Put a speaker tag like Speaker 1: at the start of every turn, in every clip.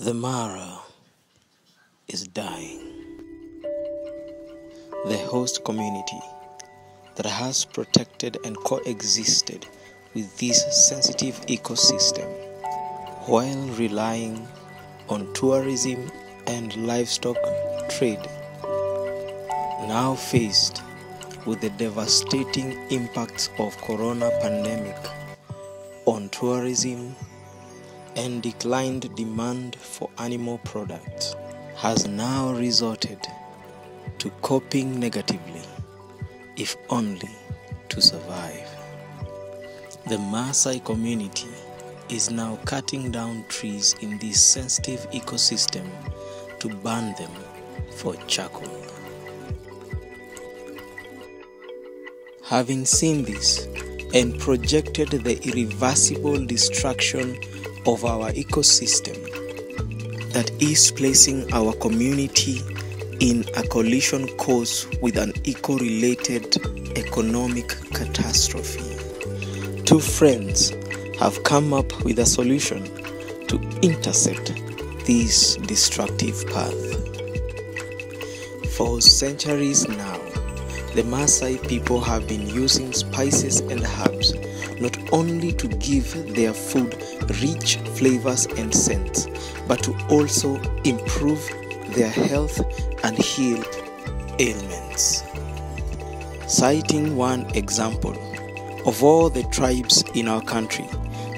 Speaker 1: The Mara is dying. The host community that has protected and coexisted with this sensitive ecosystem while relying on tourism and livestock trade now faced with the devastating impacts of corona pandemic on tourism and declined demand for animal products has now resorted to coping negatively if only to survive. The Maasai community is now cutting down trees in this sensitive ecosystem to burn them for charcoal. Having seen this and projected the irreversible destruction of our ecosystem that is placing our community in a collision course with an eco related economic catastrophe. Two friends have come up with a solution to intercept this destructive path. For centuries now, the Maasai people have been using spices and herbs not only to give their food rich flavors and scents, but to also improve their health and heal ailments. Citing one example of all the tribes in our country,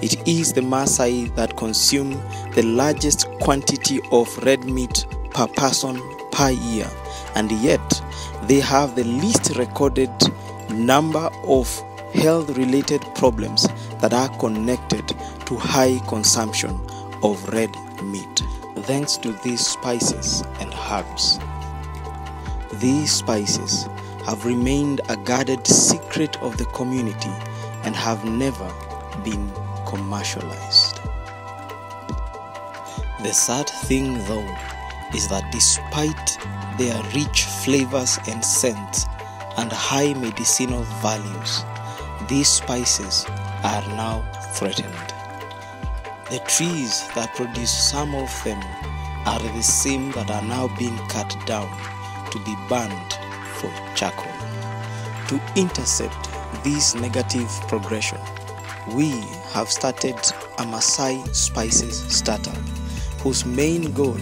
Speaker 1: it is the Maasai that consume the largest quantity of red meat per person per year, and yet they have the least recorded number of health related problems that are connected to high consumption of red meat. Thanks to these spices and herbs, these spices have remained a guarded secret of the community and have never been commercialized. The sad thing, though, is that despite their rich flavors and scents and high medicinal values, these spices are now threatened. The trees that produce some of them are the same that are now being cut down to be burned for charcoal. To intercept this negative progression, we have started a Maasai Spices startup whose main goal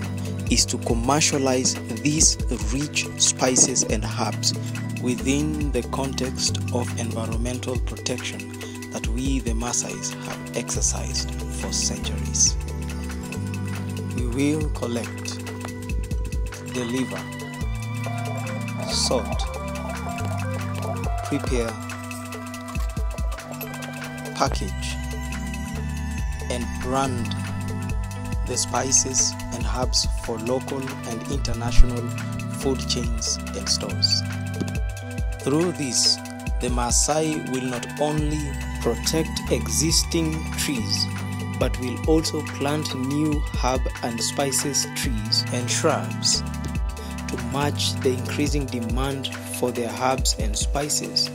Speaker 1: is to commercialize these rich spices and herbs within the context of environmental protection that we, the Maasais, have exercised for centuries. We will collect, deliver, sort, prepare, package, and brand the spices and herbs for local and international food chains and stores. Through this, the Maasai will not only protect existing trees but will also plant new herb and spices trees and shrubs to match the increasing demand for their herbs and spices,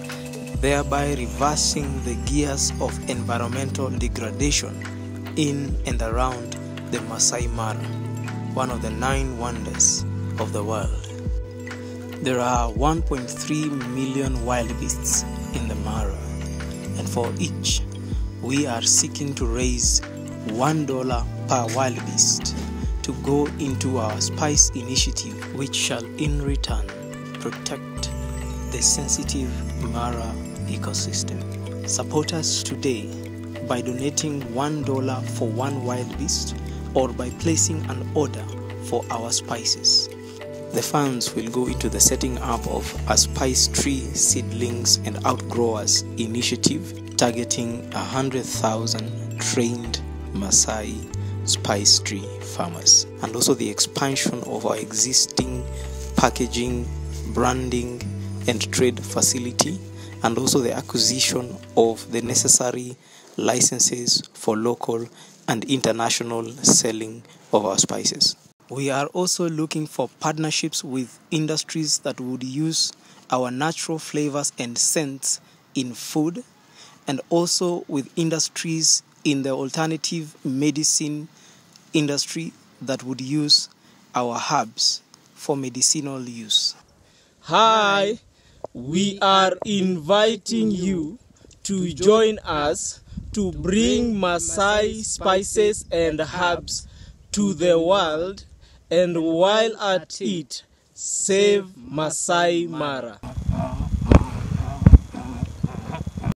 Speaker 1: thereby reversing the gears of environmental degradation in and around the Maasai Mara, one of the nine wonders of the world. There are 1.3 million wild beasts in the Mara, and for each, we are seeking to raise $1 per wild beast to go into our spice initiative, which shall in return protect the sensitive Mara ecosystem. Support us today by donating $1 for one wild beast or by placing an order for our spices. The funds will go into the setting up of a spice tree seedlings and outgrowers initiative targeting 100,000 trained Maasai spice tree farmers and also the expansion of our existing packaging, branding, and trade facility and also the acquisition of the necessary licenses for local and international selling of our spices. We are also looking for partnerships with industries that would use our natural flavors and scents in food and also with industries in the alternative medicine industry that would use our herbs for medicinal use.
Speaker 2: Hi, we are inviting you to join us to bring Maasai spices and herbs to the world and while at it, save Maasai Mara.